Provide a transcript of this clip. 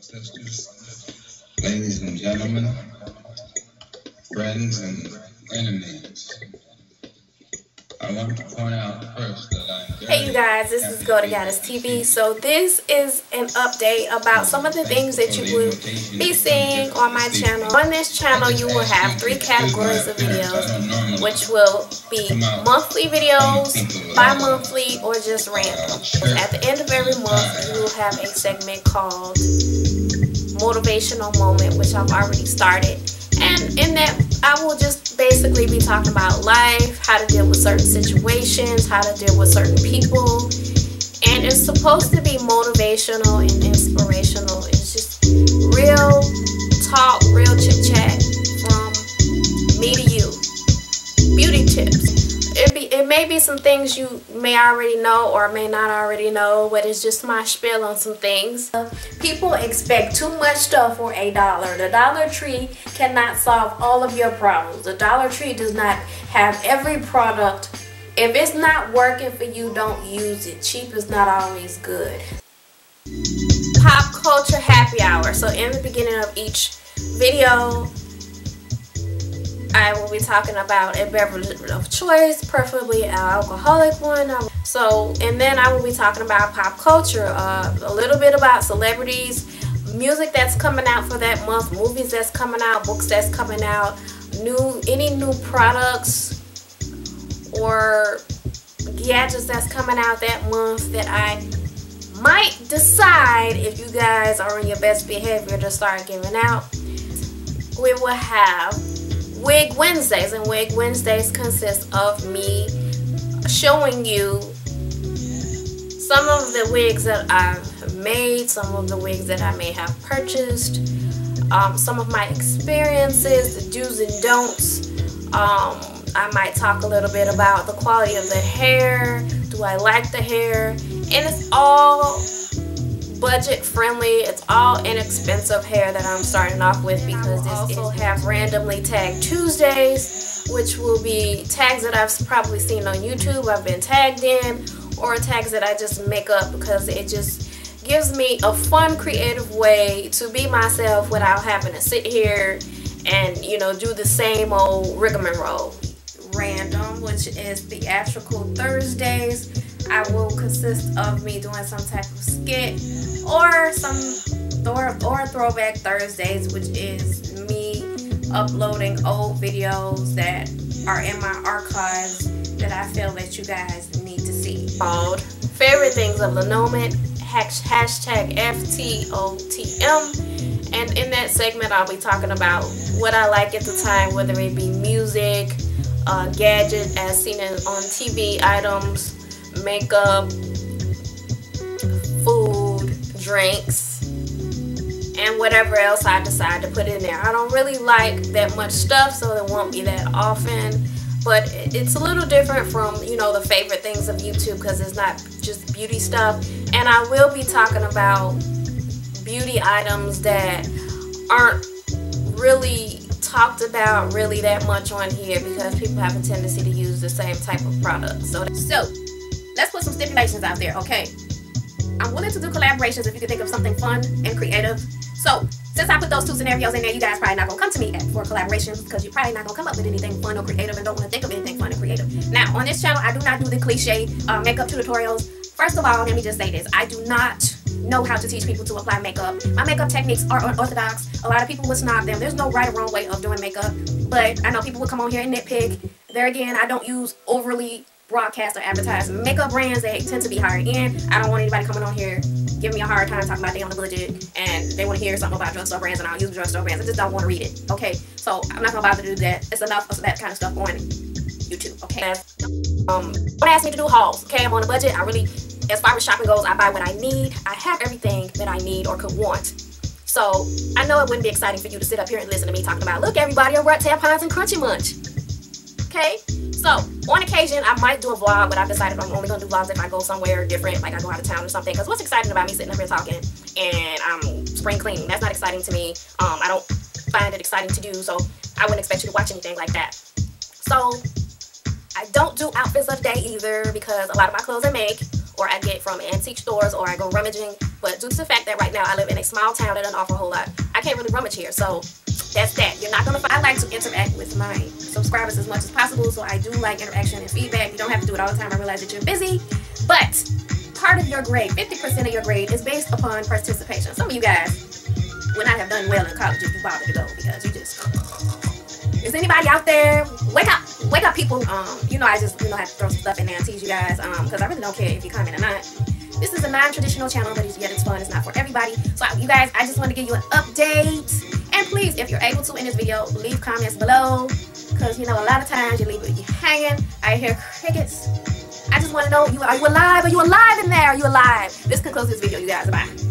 sisters, ladies and gentlemen, friends and enemies. I want to point out first that I'm Hey you guys, this is Go to Goddess TV. So this is an update about some of the things that you will be seeing on my channel. On this channel you will have three categories of videos, which will be monthly videos, bi-monthly, or just uh, random. At the end of every month you will have a segment called Motivational Moment, which I've already started. And in that I will just basically be talking about life, how to deal with certain situations, how to deal with certain people. And it's supposed to be motivational and inspirational. It's just real talk, real chit chat be some things you may already know or may not already know, but it's just my spiel on some things. People expect too much stuff for a dollar. The Dollar Tree cannot solve all of your problems. The Dollar Tree does not have every product. If it's not working for you, don't use it. Cheap is not always good. Pop culture happy hour. So in the beginning of each video, I will be talking about a beverage of choice, preferably an alcoholic one. So, and then I will be talking about pop culture, uh, a little bit about celebrities, music that's coming out for that month, movies that's coming out, books that's coming out, new any new products or gadgets that's coming out that month that I might decide if you guys are on your best behavior to start giving out. We will have Wig Wednesdays, and Wig Wednesdays consist of me showing you some of the wigs that I've made, some of the wigs that I may have purchased, um, some of my experiences, the do's and don'ts. Um, I might talk a little bit about the quality of the hair. Do I like the hair? And it's all budget friendly. It's all inexpensive hair that I'm starting off with because this also have randomly tagged Tuesdays, which will be tags that I've probably seen on YouTube, I've been tagged in, or tags that I just make up because it just gives me a fun, creative way to be myself without having to sit here and, you know, do the same old rigmarole. Random, which is theatrical Thursdays. I will consist of me doing some type of skit or some or, or throwback Thursdays, which is me uploading old videos that are in my archives that I feel that you guys need to see. Called Favorite Things of Moment, hashtag FTOTM. And in that segment, I'll be talking about what I like at the time, whether it be music, uh, gadget as seen on TV items, makeup, drinks, and whatever else I decide to put in there. I don't really like that much stuff, so it won't be that often. But it's a little different from, you know, the favorite things of YouTube because it's not just beauty stuff. And I will be talking about beauty items that aren't really talked about really that much on here because people have a tendency to use the same type of product. So, so let's put some stipulations out there, okay? I'm willing to do collaborations if you can think of something fun and creative. So, since I put those two scenarios in there, you guys probably not gonna come to me for collaborations because you're probably not gonna come up with anything fun or creative and don't want to think of anything fun and creative. Now, on this channel, I do not do the cliche uh, makeup tutorials. First of all, let me just say this: I do not know how to teach people to apply makeup. My makeup techniques are unorthodox. A lot of people would snob them. There's no right or wrong way of doing makeup, but I know people would come on here and nitpick. There again, I don't use overly broadcast or advertise makeup brands they tend to be higher end. I don't want anybody coming on here giving me a hard time talking about they on the budget and they want to hear something about drugstore brands and I'll use drugstore brands. I just don't want to read it. Okay, so I'm not gonna bother to do that. It's enough of that kind of stuff on YouTube. Okay, um, don't ask me to do hauls. Okay, I'm on a budget. I really, as far as shopping goes, I buy what I need. I have everything that I need or could want. So I know it wouldn't be exciting for you to sit up here and listen to me talking about, look, everybody, I'm tampons and crunchy munch. Okay, so, on occasion, I might do a vlog, but I've decided I'm only going to do vlogs if I go somewhere different, like I go out of town or something. Because what's exciting about me sitting up here talking and I'm spring cleaning? That's not exciting to me. Um, I don't find it exciting to do, so I wouldn't expect you to watch anything like that. So, I don't do outfits of the day either because a lot of my clothes I make or I get from antique stores or I go rummaging. But due to the fact that right now I live in a small town that doesn't offer a whole lot, I can't really rummage here. So that's that. You're not going to find like to interact with my subscribers as much as possible. So I do like interaction and feedback. You don't have to do it all the time. I realize that you're busy. But part of your grade, 50% of your grade is based upon participation. Some of you guys would not have done well in college if you bothered to go because you just is anybody out there? Wake up, wake up, people. Um, you know, I just you know have to throw some stuff in there and tease you guys. Um, because I really don't care if you comment or not. This is a non-traditional channel, but it's yet it's fun. It's not for everybody. So you guys, I just want to give you an update. If you're able to in this video, leave comments below. Because you know, a lot of times you leave it hanging. I hear crickets. I just want to know, you are you alive? Are you alive in there? Are you alive? This concludes this video, you guys. Bye.